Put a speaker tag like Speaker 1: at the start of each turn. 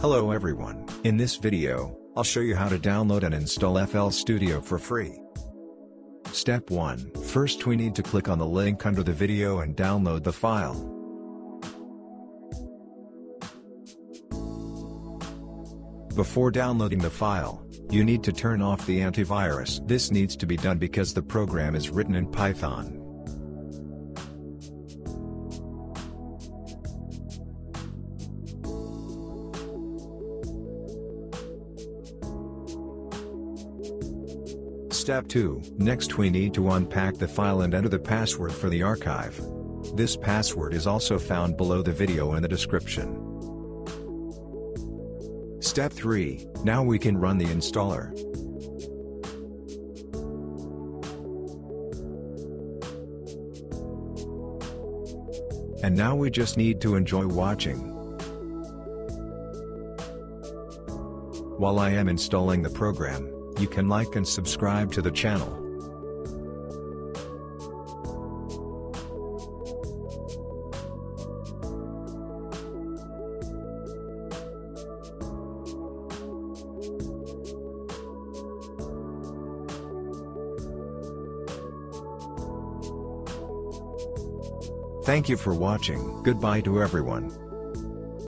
Speaker 1: Hello everyone, in this video, I'll show you how to download and install FL Studio for free. Step 1. First we need to click on the link under the video and download the file. Before downloading the file, you need to turn off the antivirus. This needs to be done because the program is written in Python. Step 2. Next we need to unpack the file and enter the password for the archive. This password is also found below the video in the description. Step 3. Now we can run the installer. And now we just need to enjoy watching. While I am installing the program, you can like and subscribe to the channel. Thank you for watching. Goodbye to everyone.